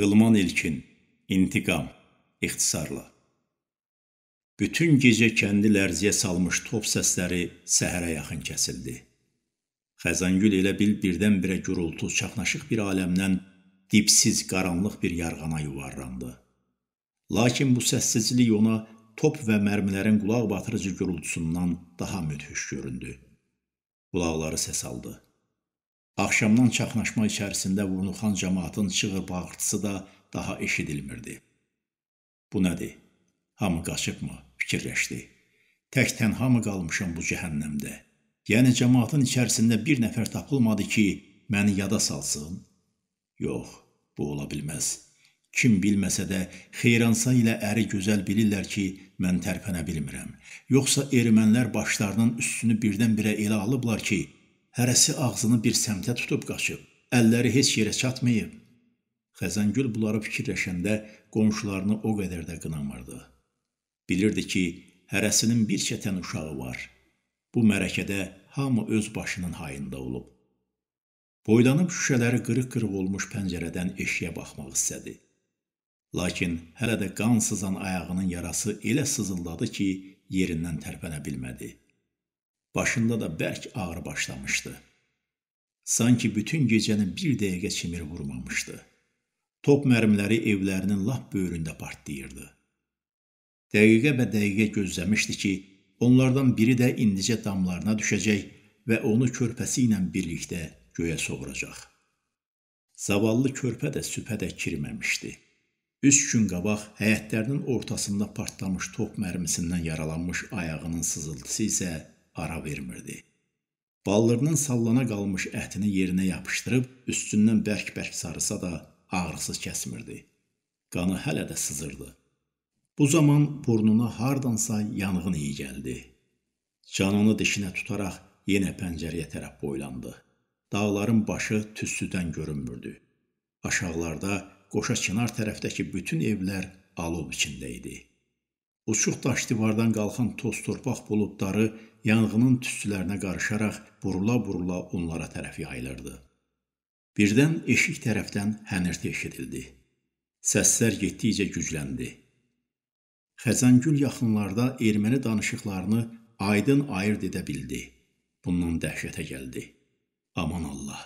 Qılman İlkin İntiqam ixtisarla Bütün gecə kəndi lərziyə salmış top səsləri səhərə yaxın kəsildi. Xəzəngül elə bil birdən-birə gurultu, çaxnaşıq bir aləmdən dipsiz, qaranlıq bir yarğana yuvarlandı. Lakin bu səssizlik ona top və mərmilərin qulaq batırıcı gurultusundan daha müthiş göründü. Qulaqları səs aldı. Axşamdan çaxnaşma içərisində vurnuxan cəmaatın çığır bağırtısı da daha eşidilmirdi. Bu nədir? Hamı qaçıbmı? fikirləşdi. Tək tənha mı qalmışam bu cəhənnəmdə? Yəni cəmaatın içərisində bir nəfər tapılmadı ki, məni yada salsın? Yox, bu ola bilməz. Kim bilməsə də Xeyransa ilə əri gözəl bilirlər ki, mən tərpənə bilmirəm. Yoxsa ermənilər başlarının üstünü birdən-birə elə alıblar ki, Hərəsi ağzını bir səmtə tutub qaçıb, əlləri heç yerə çatmayıb. Xəzəngül bunları fikirləşəndə qonşularını o qədər də qınamırdı. Bilirdi ki, hərəsinin bir çətən uşağı var. Bu mərəkədə hamı öz başının hayında olub. Boylanıb şüşələri qırıq-qırıq olmuş pəncərədən eşiyə baxmaq istədi. Lakin hələ də qan sızan ayağının yarası elə sızıldadı ki, yerindən tərpənə bilmədi. Başında da bərk ağrı başlamışdı. Sanki bütün gecəni bir dəqiqə çimir vurmamışdı. Top mərmiləri evlərinin lap böyründə partlayırdı. Dəqiqə bə dəqiqə gözləmişdi ki, onlardan biri də indicə damlarına düşəcək və onu körpəsi ilə birlikdə göyə sovuracaq. Zavallı körpə də süpədə kirməmişdi. Üç gün qabaq həyətlərinin ortasında partlamış top mərmisindən yaralanmış ayağının sızıltısı isə ara vermirdi. Ballırının sallana qalmış ətini yerinə yapışdırıb üstündən bərk-bərk sarısa da ağrısız kəsmirdi. Qanı hələ də sızırdı. Bu zaman burnuna hardansa yanğın iyi gəldi. Canını dişinə tutaraq yenə pəncərəyə tərəf boylandı. Dağların başı tüstüdən görünmürdü. Aşağılarda qoşa çınar tərəfdəki bütün evlər alov içində idi. Uçuq daş divardan qalxan toz torpaq buludları yanğının tüstülərinə qarışaraq burula-burula onlara tərəf yayılırdı. Birdən eşik tərəfdən hənirti eşidildi. Səslər getdikcə gücləndi. Xəzəngül yaxınlarda erməni danışıqlarını aydın ayırd edə bildi. Bundan dəhşətə gəldi. Aman Allah,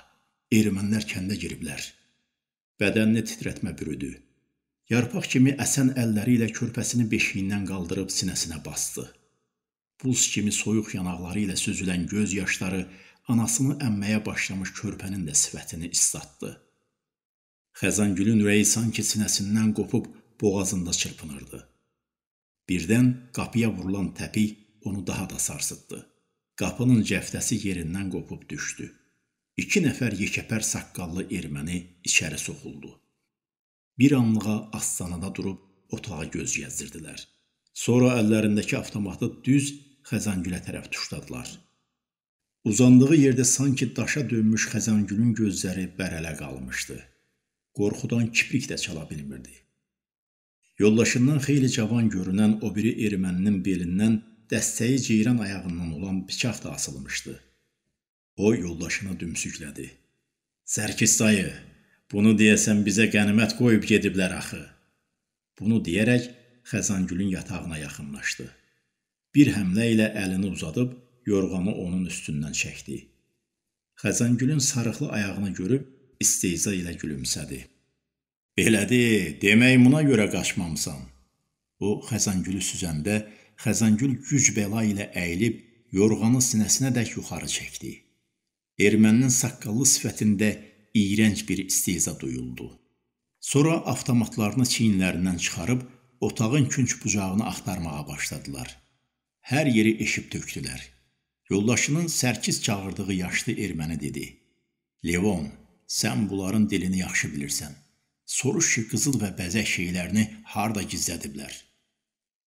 ermənilər kəndə giriblər. Bədənini titrətmə bürüdü. Yarpaq kimi əsən əlləri ilə körpəsini beşiyindən qaldırıb sinəsinə basdı. Buz kimi soyuq yanaqları ilə süzülən göz yaşları anasını əmməyə başlamış körpənin də sifətini islatdı. Xəzangülün ürəyi sanki sinəsindən qopub boğazında çırpınırdı. Birdən qapıya vurulan təpik onu daha da sarsıtdı. Qapının cəftəsi yerindən qopub düşdü. İki nəfər yekəpər saqqallı erməni içəri soxuldu. Bir anlığa astanada durub otağa göz gəzdirdilər. Sonra əllərindəki avtomatı düz Xəzəngülə tərəf tuşladılar. Uzandığı yerdə sanki daşa dönmüş Xəzəngülün gözləri bərələ qalmışdı. Qorxudan kiprik də çala bilmirdi. Yoldaşından xeyli cavan görünən o biri erməninin belindən dəstəyi ceyran ayağından olan bıçaq da asılmışdı. O yoldaşını dümsüklədi. Sərkis dayı, Bunu deyəsən bizə qənimət qoyub gediblər axı. Bunu deyərək Xəzangülün yatağına yaxınlaşdı. Bir həmlə ilə əlini uzadıb yorğanı onun üstündən çəkdi. Xəzangülün sarıqlı ayağını görüb istehza ilə gülümsədi. Belədir, demək buna görə qaçmamısan. O Xəzangülü süzəndə Xəzangül güc bəla ilə əyilib yorğanı sinəsinə dək yuxarı çəkdi. Erməninin saqqallı sifətində iyrənc bir istehza duyuldu. Sonra avtomatlarını çiyinlərindən çıxarıb otağın künc bucağını axtarmağa başladılar. Hər yeri eşib tökdülər. Yoldaşının sərkiz çağırdığı yaşlı erməni dedi: "Levon, sən bunların dilini yaxşı bilirsən. Soruş ki, qızıl və bəzək şeylərini harda gizlədiblər?"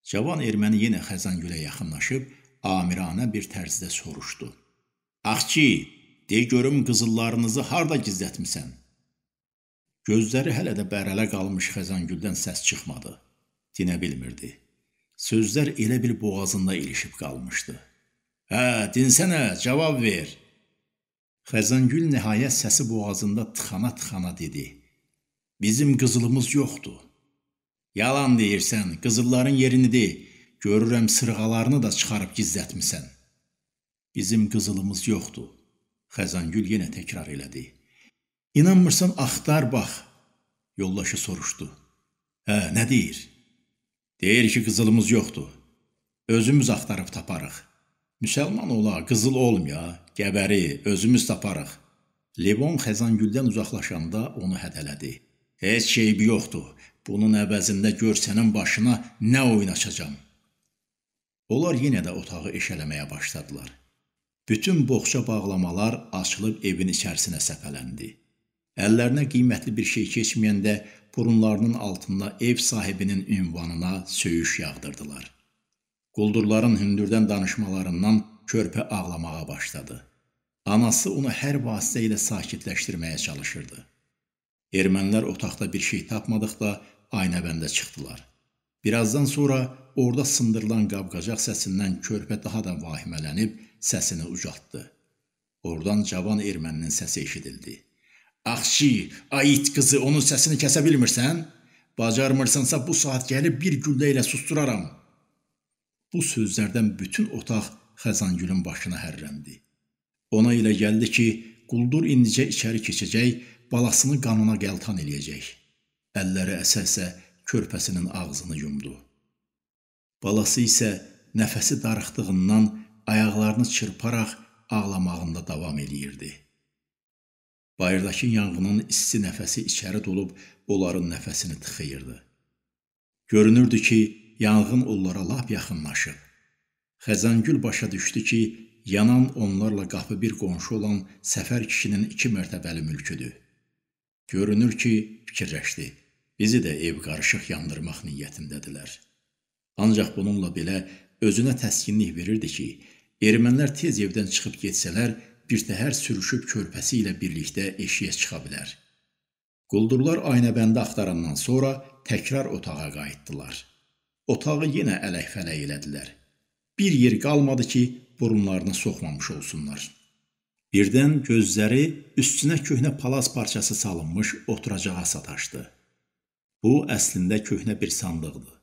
Cavan erməni yenə Xəzangülə yaxınlaşıb amiranə bir tərzdə soruşdu: "Axçı, De görüm qızıllarınızı harda gizlətmisən? Gözləri hələ də bərələ qalmış Xəzangüldən səs çıxmadı. Dinə bilmirdi. Sözlər elə bil boğazında ilişib qalmışdı. Hə, dinsənə, cavab ver. Xəzangül nəhayət səsi boğazında tıxana-tıxana dedi. Bizim qızılımız yoxdur. Yalan deyirsən, qızılların yerini de. Görürəm sırğalarını da çıxarıb gizlətmisən. Bizim qızılımız yoxdur. Xəzangül yenə təkrar elədi. İnanmırsan, axtar bax. Yoldaşı soruşdu. Hə, nə deyir? Deyir ki, qızılımız yoxdur. Özümüz axtarıb taparıq. Müsəlman ola, qızıl olmaya, gəbəri özümüz taparıq. Levon Xəzangüldən uzaqlaşanda onu hədələdi. Heç şey yoxdur. Bunun əvəzində gör sənin başına nə oyun açacam. Onlar yenə də otağı eşələməyə başladılar. Bütün boğça bağlamalar açılıb evin içərisinə səpələndi. Əllərinə qiymətli bir şey keçməyəndə burunlarının altında ev sahibinin ünvanına söyüş yağdırdılar. Quldurların hündürdən danışmalarından körpə ağlamağa başladı. Anası onu hər vasitə ilə sakitləşdirməyə çalışırdı. Ermənilər otaqda bir şey tapmadıqda aynəbəndə çıxdılar. Birazdan sonra orada sındırılan qab-qacaq səsindən körpə daha da vahimələnib səsini ucaltdı. Oradan cavan erməninin səsi eşidildi. Axşi, ayit qızı, onun səsini kəsə bilmirsən? Bacarmırsansa bu saat gəlib bir güllə ilə susturaram. Bu sözlərdən bütün otaq Xəzangülün başına hərləndi. Ona elə gəldi ki, quldur indicə içəri keçəcək, balasını qanına qəltan eləyəcək. Əlləri əsə-əsə körpəsinin ağzını yumdu. Balası isə nəfəsi darıxdığından ayaqlarını çırparaq ağlamağında davam eləyirdi. Bayırdakı yanğının isti nəfəsi içəri dolub onların nəfəsini tıxıyırdı. Görünürdü ki, yanğın onlara lap yaxınlaşıb. Xəzəngül başa düşdü ki, yanan onlarla qapı bir qonşu olan Səfər kişinin iki mərtəbəli mülküdür. Görünür ki, fikirləşdi. Bizi də ev qarışıq yandırmaq niyyətindədirlər. Ancaq bununla belə özünə təskinlik verirdi ki, ermənilər tez evdən çıxıb getsələr, birtəhər sürüşüb körpəsi ilə birlikdə eşiyə çıxa bilər. Quldurlar aynəbəndə axtarandan sonra təkrar otağa qayıtdılar. Otağı yenə ələk-fələk elədilər. Bir yer qalmadı ki, burunlarını soxmamış olsunlar. Birdən gözləri üstünə köhnə palaz parçası salınmış oturacağa sataşdı. Bu əslində köhnə bir sandıqdır.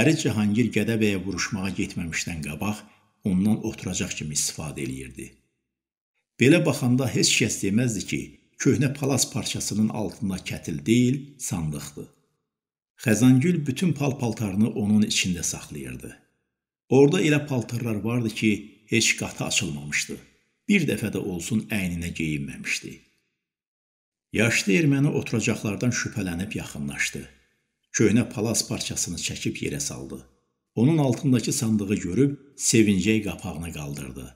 Əri Cahangir Gədəbəyə vuruşmağa getməmişdən qabaq ondan oturacaq kimi istifadə eləyirdi. Belə baxanda heç kəs deməzdi ki, köhnə palas parçasının altında kətil deyil, sandıqdır. Xəzangül bütün pal-paltarını onun içində saxlayırdı. Orada elə paltarlar vardı ki, heç qatı açılmamışdı. Bir dəfə də olsun əyninə geyinməmişdi. Yaşlı erməni oturacaqlardan şübhələnib yaxınlaşdı köhnə palas parçasını çəkib yerə saldı. Onun altındakı sandığı görüb sevincək qapağını qaldırdı.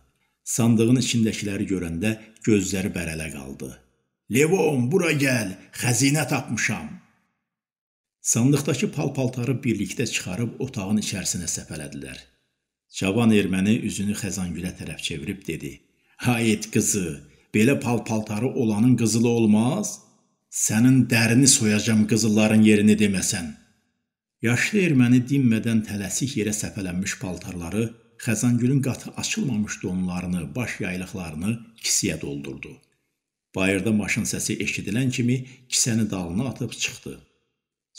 Sandığın içindəkiləri görəndə gözləri bərələ qaldı. "Levon, bura gəl, xəzinə tapmışam." Sandıqdakı pal-paltarı birlikdə çıxarıb otağın içərisinə səpələdilər. Cavan erməni üzünü Xəzangülə tərəf çevirib dedi: "Hayet qızı, belə pal-paltarı olanın qızılı olmaz?" Sənin dərini soyacam qızılların yerini deməsən. Yaşlı erməni dinmədən tələsik yerə səpələnmiş paltarları, Xəzangülün qatı açılmamış donlarını, baş yaylıqlarını kisəyə doldurdu. Bayırda maşın səsi eşidilən kimi kisəni dalına atıb çıxdı.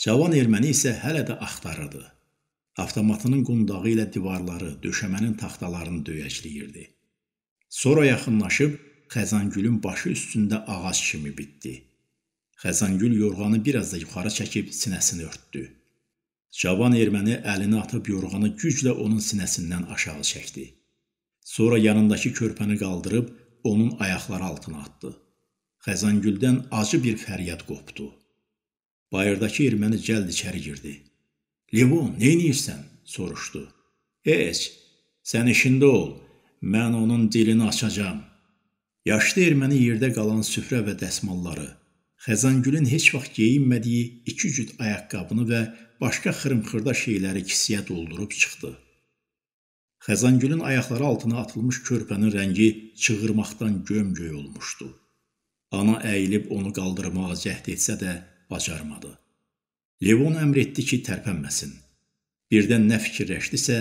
Cavan erməni isə hələ də axtarırdı. Avtomatının qundağı ilə divarları, döşəmənin taxtalarını döyəcləyirdi. Sonra yaxınlaşıb Xəzangülün başı üstündə ağac kimi bitdi. Xəzangül yorğanı biraz da yuxarı çəkib sinəsini örtdü. Cavan erməni əlini atıb yorğanı güclə onun sinəsindən aşağı çəkdi. Sonra yanındakı körpəni qaldırıb onun ayaqları altına atdı. Xəzangüldən acı bir fəryad qopdu. Bayırdakı erməni cəld içəri girdi. "Levon, nə edirsən?" soruşdu. "Heç, sən işində ol. Mən onun dilini açacağam." Yaşlı erməni yerdə qalan süfrə və dəsmalları Xəzangülün heç vaxt geyinmədiyi iki cüt ayaqqabını və başqa xırım-xırda şeyləri kisəyə doldurub çıxdı. Xəzangülün ayaqları altına atılmış körpənin rəngi çığırmaqdan göm-göy olmuşdu. Ana əyilib onu qaldırmağa cəhd etsə də bacarmadı. Levon əmr etdi ki, tərpənməsin. Birdən nə fikirləşdisə,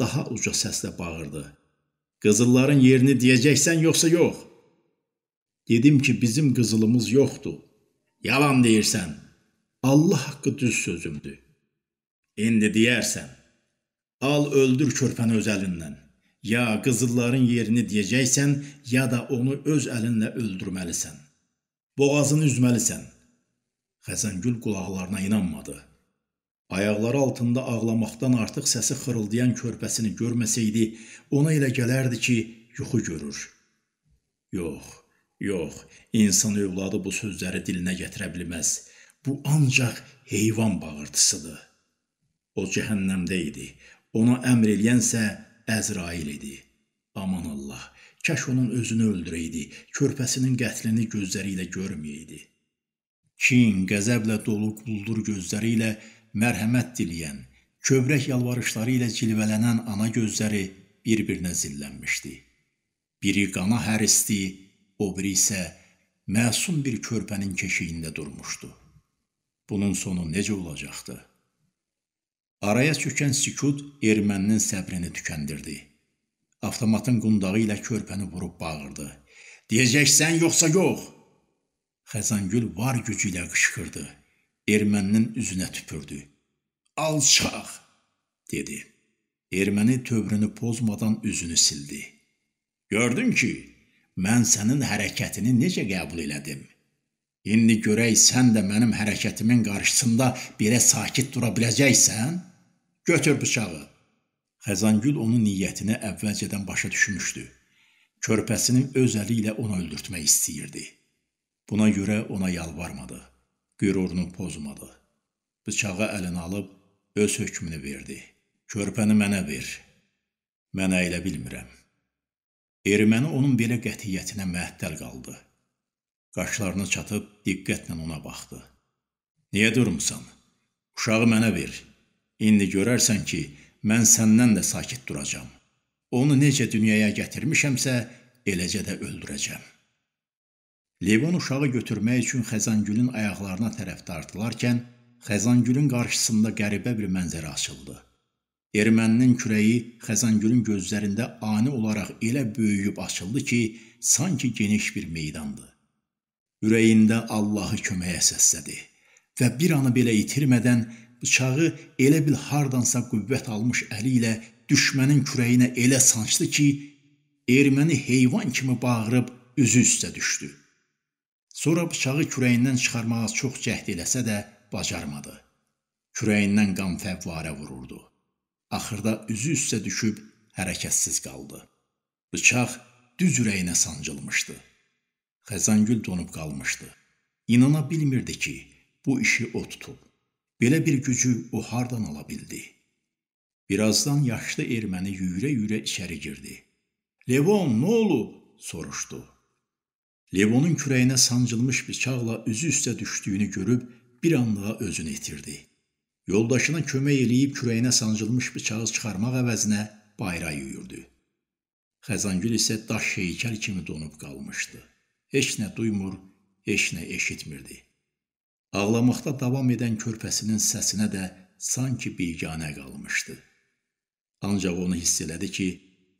daha uca səslə bağırdı. Qızılların yerini deyəcəksən yoxsa yox? Dedim ki, bizim qızılımız yoxdur. Yalan deyirsən. Allah haqqı düz sözümdür. İndi deyərsən, al öldür körpəni öz əlindən. Ya qızılların yerini deyəcəksən, ya da onu öz əlinlə öldürməlisən. Boğazını üzməlisən. Xəzəngül qulaqlarına inanmadı. Ayaqları altında ağlamaqdan artıq səsi xırıldayan körpəsini görməsəydi, ona elə gələrdi ki, yuxu görür. Yox, yox, insan övladı bu sözləri dilinə gətirə bilməz. Bu ancaq heyvan bağırtısıdır. O cəhənnəmdə idi. Ona əmr eləyənsə Əzrail idi. Aman Allah, kaş onun özünü öldürəydi, körpəsinin qətlini gözləri ilə görməyəydi. Kin, qəzəblə dolu quldur gözləri ilə mərhəmət diləyən, kövrək yalvarışları ilə cilvələnən ana gözləri bir-birinə zillənmişdi. Biri qana hərisdi, o biri isə məsum bir körpənin keşiyində durmuşdu. Bunun sonu necə olacaqdı? Araya çökən sükut erməninin səbrini tükəndirdi. Avtomatın qundağı ilə körpəni vurub bağırdı. Deyəcəksən yoxsa yox? Xəzangül var gücü ilə qışqırdı. Erməninin üzünə tüpürdü. Alçaq, dedi. Erməni tövrünü pozmadan üzünü sildi. Gördün ki, mən sənin hərəkətini necə qəbul elədim? İndi görək sən də mənim hərəkətimin qarşısında belə sakit dura biləcəksən? Götür bıçağı. Xəzangül onun niyyətini əvvəlcədən başa düşmüşdü. Körpəsinin öz əli ilə onu öldürtmək istəyirdi. Buna görə ona yalvarmadı. Qürurunu pozmadı. Bıçağı əlinə alıb öz hökmünü verdi. Körpəni mənə ver. Mən əylə bilmirəm. Erməni onun belə qətiyyətinə məhtəl qaldı. Qaşlarını çatıb diqqətlə ona baxdı. Niyə durmusan? Uşağı mənə ver. İndi görərsən ki, mən səndən də sakit duracam. Onu necə dünyaya gətirmişəmsə, eləcə də öldürəcəm. Levon uşağı götürmək üçün Xəzangülün ayaqlarına tərəf dartılarkən, Xəzangülün qarşısında qəribə bir mənzərə açıldı. Erməninin kürəyi Xəzangülün gözlərində ani olaraq elə böyüyüb açıldı ki, sanki geniş bir meydandı. Ürəyində Allahı köməyə səslədi və bir anı belə itirmədən bıçağı elə bil hardansa qüvvət almış əli ilə düşmənin kürəyinə elə sancdı ki, erməni heyvan kimi bağırıb üzü üstə düşdü. Sonra bıçağı kürəyindən çıxarmağa çox cəhd eləsə də bacarmadı. Kürəyindən qan fəvvarə vururdu. Axırda üzü üstə düşüb hərəkətsiz qaldı. Bıçaq düz ürəyinə sancılmışdı. Xəzangül donub qalmışdı. İnana bilmirdi ki, bu işi o tutub. Belə bir gücü o hardan ala bildi? Birazdan yaşlı erməni yüyürə-yüyürə içəri girdi. "Levon, nə olub?" soruşdu. Levonun kürəyinə sancılmış bıçaqla üzü üstə düşdüyünü görüb bir anlığa özünü itirdi. Yoldaşına kömək eləyib kürəyinə sancılmış bıçağı çıxarmaq əvəzinə bayra yüyürdü. Xəzangül isə daş heykəl kimi donub qalmışdı. Heç nə duymur, heç nə eşitmirdi. Ağlamaqda davam edən körpəsinin səsinə də sanki biganə qalmışdı. Ancaq onu hiss elədi ki,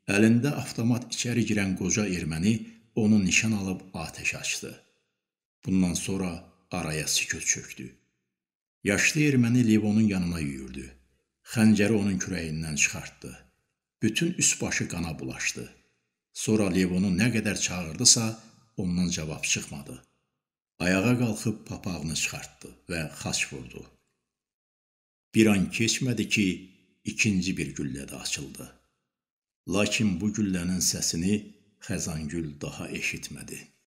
əlində avtomat içəri girən qoca erməni onu nişan alıb atəş açdı. Bundan sonra araya sükut çökdü. Yaşlı erməni Levonun yanına yüyürdü. Xəncəri onun kürəyindən çıxartdı. Bütün üst başı qana bulaşdı. Sonra Levonu nə qədər çağırdısa, ondan cavab çıxmadı. Ayağa qalxıb papağını çıxartdı və xaç vurdu. Bir an keçmədi ki, ikinci bir güllə də açıldı. Lakin bu güllənin səsini Xəzangül daha eşitmədi.